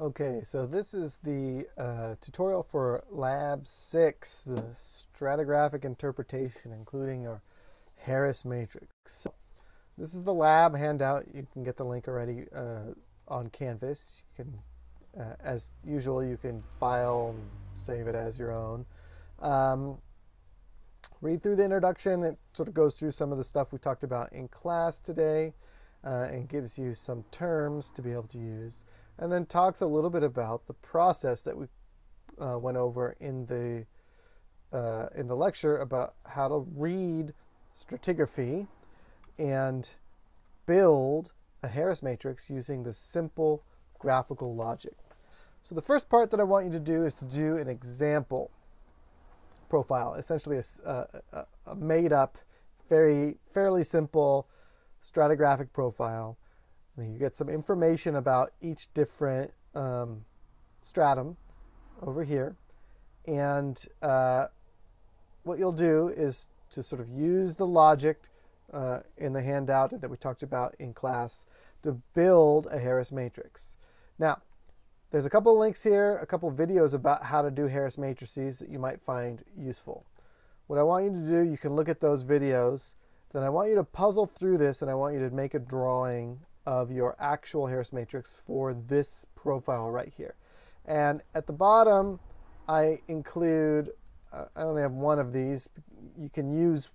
Okay, so this is the uh, tutorial for Lab 6, the stratigraphic interpretation, including our Harris matrix. So this is the lab handout. You can get the link already uh, on Canvas. You can, uh, as usual, you can file and save it as your own. Um, read through the introduction. It sort of goes through some of the stuff we talked about in class today uh, and gives you some terms to be able to use and then talks a little bit about the process that we uh, went over in the uh, in the lecture about how to read stratigraphy and build a Harris matrix using the simple graphical logic. So the first part that I want you to do is to do an example profile, essentially a, a, a made up, very fairly simple stratigraphic profile and you get some information about each different um, stratum over here. And uh, what you'll do is to sort of use the logic uh, in the handout that we talked about in class to build a Harris matrix. Now, there's a couple links here, a couple videos about how to do Harris matrices that you might find useful. What I want you to do, you can look at those videos. Then I want you to puzzle through this and I want you to make a drawing of your actual Harris matrix for this profile right here. And at the bottom, I include, uh, I only have one of these. You can use,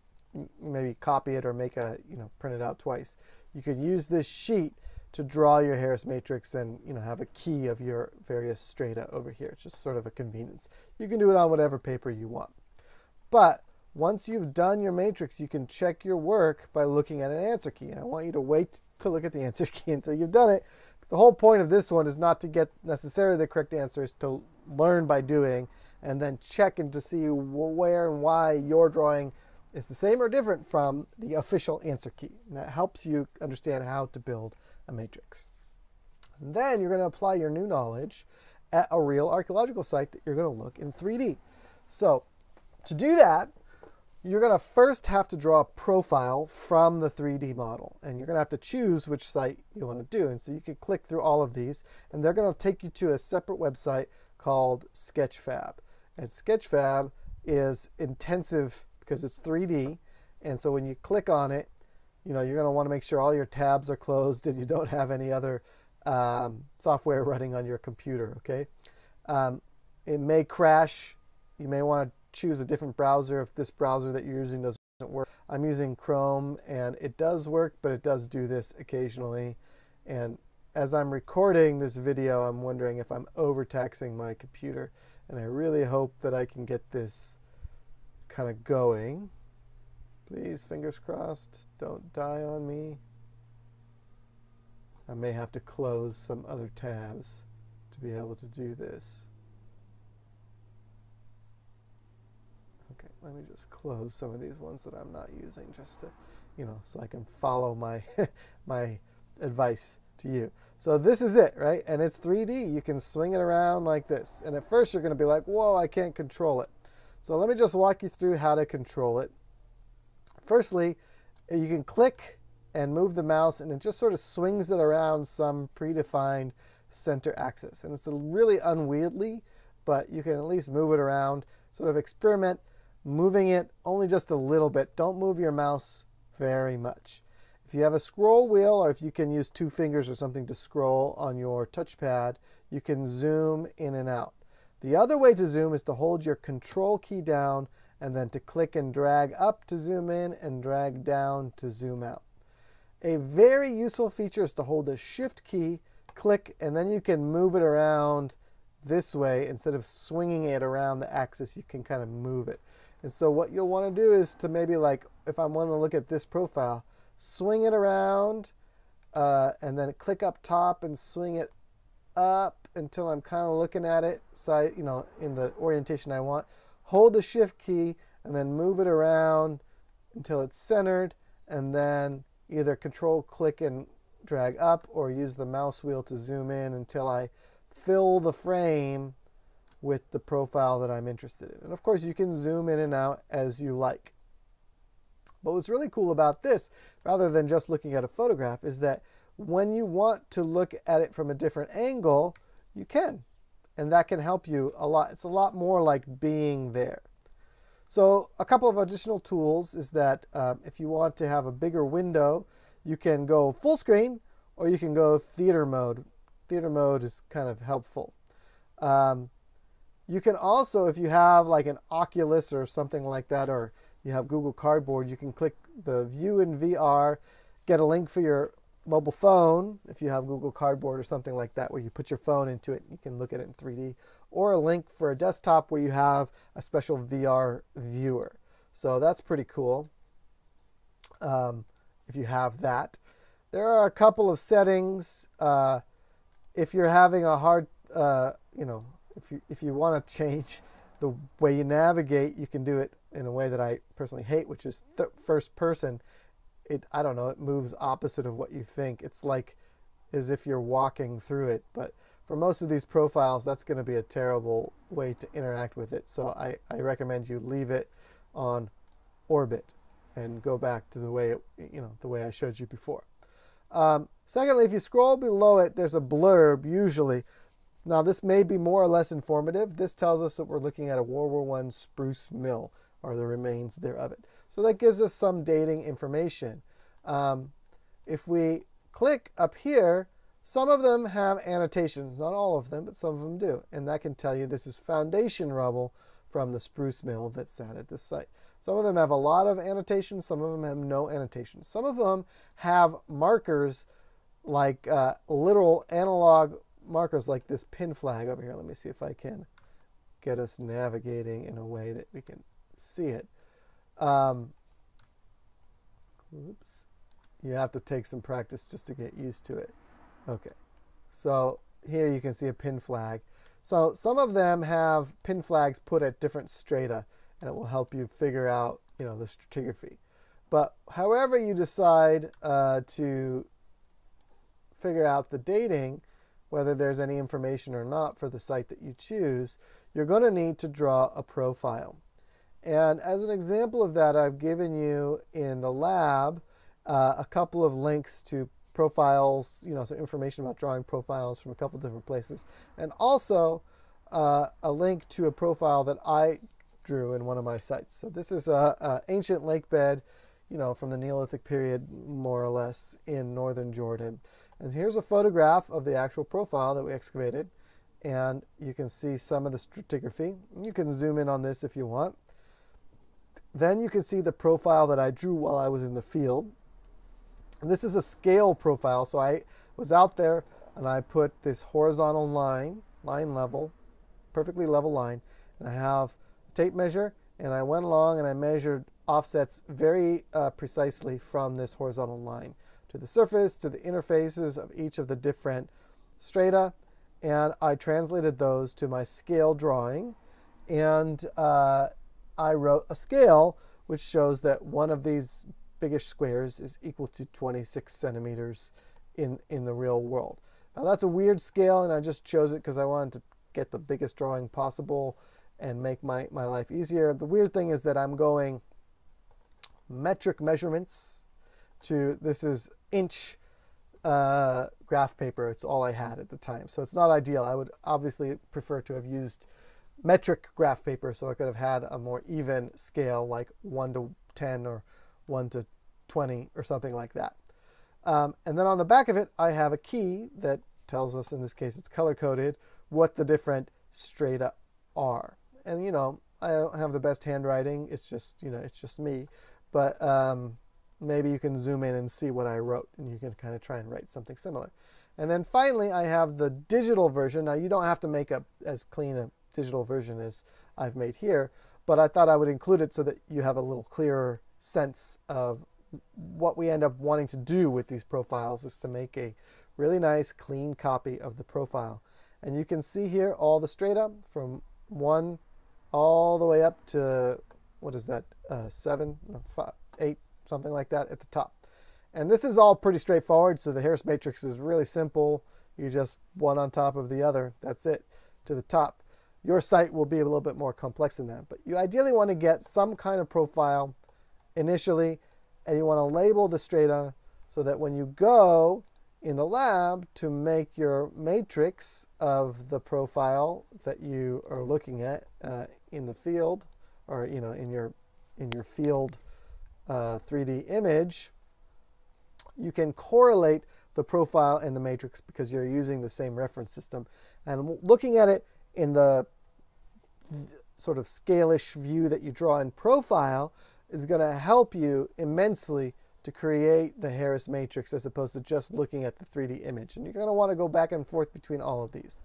maybe copy it or make a, you know, print it out twice. You can use this sheet to draw your Harris matrix and, you know, have a key of your various strata over here. It's just sort of a convenience. You can do it on whatever paper you want. But once you've done your matrix, you can check your work by looking at an answer key. And I want you to wait to look at the answer key until you've done it. The whole point of this one is not to get necessarily the correct answers, to learn by doing and then check and to see where and why your drawing is the same or different from the official answer key. And that helps you understand how to build a matrix. And then you're going to apply your new knowledge at a real archaeological site that you're going to look in 3D. So to do that, you're going to first have to draw a profile from the 3D model. And you're going to have to choose which site you want to do. And so you can click through all of these, and they're going to take you to a separate website called Sketchfab. And Sketchfab is intensive because it's 3D. And so when you click on it, you know, you're going to want to make sure all your tabs are closed and you don't have any other um, software running on your computer, okay? Um, it may crash. You may want to choose a different browser if this browser that you're using doesn't work. I'm using Chrome and it does work, but it does do this occasionally. And as I'm recording this video, I'm wondering if I'm overtaxing my computer. And I really hope that I can get this kind of going. Please, fingers crossed, don't die on me. I may have to close some other tabs to be able to do this. Let me just close some of these ones that I'm not using just to, you know, so I can follow my, my advice to you. So this is it, right? And it's 3D. You can swing it around like this. And at first you're going to be like, whoa, I can't control it. So let me just walk you through how to control it. Firstly, you can click and move the mouse and it just sort of swings it around some predefined center axis. And it's really unwieldy, but you can at least move it around, sort of experiment moving it only just a little bit. Don't move your mouse very much. If you have a scroll wheel or if you can use two fingers or something to scroll on your touchpad, you can zoom in and out. The other way to zoom is to hold your control key down and then to click and drag up to zoom in and drag down to zoom out. A very useful feature is to hold the shift key, click, and then you can move it around this way instead of swinging it around the axis, you can kind of move it. And so what you'll want to do is to maybe like, if I want to look at this profile, swing it around uh, and then click up top and swing it up until I'm kind of looking at it, so you know, in the orientation I want. Hold the shift key and then move it around until it's centered and then either control click and drag up or use the mouse wheel to zoom in until I fill the frame with the profile that I'm interested in. And of course, you can zoom in and out as you like. But what's really cool about this, rather than just looking at a photograph, is that when you want to look at it from a different angle, you can. And that can help you a lot. It's a lot more like being there. So a couple of additional tools is that um, if you want to have a bigger window, you can go full screen or you can go theater mode. Theater mode is kind of helpful. Um, you can also, if you have like an Oculus or something like that, or you have Google Cardboard, you can click the View in VR, get a link for your mobile phone, if you have Google Cardboard or something like that, where you put your phone into it, you can look at it in 3D, or a link for a desktop where you have a special VR viewer. So that's pretty cool um, if you have that. There are a couple of settings. Uh, if you're having a hard, uh, you know, if you if you want to change the way you navigate, you can do it in a way that I personally hate, which is th- first person it I don't know, it moves opposite of what you think. It's like as if you're walking through it, but for most of these profiles, that's going to be a terrible way to interact with it. So I, I recommend you leave it on orbit and go back to the way it, you know the way I showed you before. Um, secondly, if you scroll below it, there's a blurb usually. Now this may be more or less informative. This tells us that we're looking at a World War I spruce mill or the remains thereof it. So that gives us some dating information. Um, if we click up here, some of them have annotations, not all of them, but some of them do. And that can tell you this is foundation rubble from the spruce mill that sat at this site. Some of them have a lot of annotations, some of them have no annotations. Some of them have markers like uh, literal analog markers like this pin flag over here. Let me see if I can get us navigating in a way that we can see it. Um, oops. You have to take some practice just to get used to it. Okay. So here you can see a pin flag. So some of them have pin flags put at different strata and it will help you figure out, you know, the stratigraphy. But however you decide uh, to figure out the dating, whether there's any information or not for the site that you choose, you're going to need to draw a profile. And as an example of that, I've given you in the lab uh, a couple of links to profiles, you know, some information about drawing profiles from a couple different places, and also uh, a link to a profile that I drew in one of my sites. So this is a, a ancient lake bed, you know, from the Neolithic period, more or less, in northern Jordan. And here's a photograph of the actual profile that we excavated. And you can see some of the stratigraphy. You can zoom in on this if you want. Then you can see the profile that I drew while I was in the field. And this is a scale profile. So I was out there and I put this horizontal line, line level, perfectly level line, and I have a tape measure and I went along and I measured offsets very uh, precisely from this horizontal line to the surface, to the interfaces of each of the different strata, and I translated those to my scale drawing. And uh, I wrote a scale which shows that one of these biggish squares is equal to 26 centimeters in, in the real world. Now that's a weird scale and I just chose it because I wanted to get the biggest drawing possible and make my, my life easier. The weird thing is that I'm going metric measurements to, this is inch uh, graph paper. It's all I had at the time. So it's not ideal. I would obviously prefer to have used metric graph paper so I could have had a more even scale like 1 to 10 or 1 to 20 or something like that. Um, and then on the back of it, I have a key that tells us, in this case it's color coded, what the different strata are. And you know, I don't have the best handwriting. It's just, you know, it's just me. But um, maybe you can zoom in and see what I wrote and you can kind of try and write something similar. And then finally, I have the digital version. Now, you don't have to make up as clean a digital version as I've made here, but I thought I would include it so that you have a little clearer sense of what we end up wanting to do with these profiles is to make a really nice clean copy of the profile. And you can see here all the strata from one all the way up to, what is that, uh, seven, five, eight, something like that at the top. And this is all pretty straightforward. So the Harris matrix is really simple. You just one on top of the other. That's it to the top. Your site will be a little bit more complex than that, but you ideally want to get some kind of profile initially, and you want to label the strata so that when you go in the lab to make your matrix of the profile that you are looking at uh, in the field or you know in your in your field uh, 3D image you can correlate the profile and the matrix because you're using the same reference system and looking at it in the sort of scalish view that you draw in profile is going to help you immensely to create the Harris matrix as opposed to just looking at the 3D image. And you're going to want to go back and forth between all of these.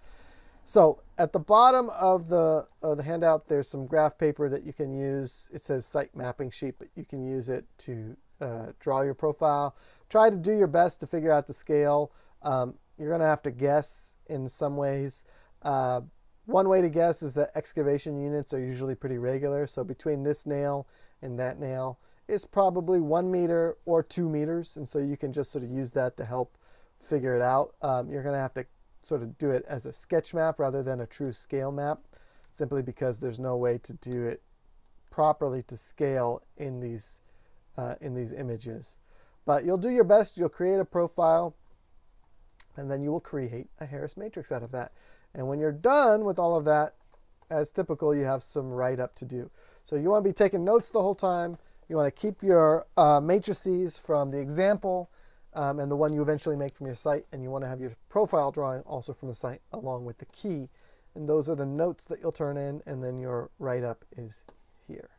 So at the bottom of the, of the handout, there's some graph paper that you can use. It says site mapping sheet, but you can use it to uh, draw your profile. Try to do your best to figure out the scale. Um, you're going to have to guess in some ways. Uh, one way to guess is that excavation units are usually pretty regular. So between this nail and that nail, is probably one meter or two meters. And so you can just sort of use that to help figure it out. Um, you're going to have to sort of do it as a sketch map rather than a true scale map, simply because there's no way to do it properly to scale in these, uh, in these images. But you'll do your best. You'll create a profile, and then you will create a Harris matrix out of that. And when you're done with all of that, as typical, you have some write-up to do. So you want to be taking notes the whole time. You want to keep your uh, matrices from the example um, and the one you eventually make from your site, and you want to have your profile drawing also from the site along with the key. And those are the notes that you'll turn in, and then your write-up is here.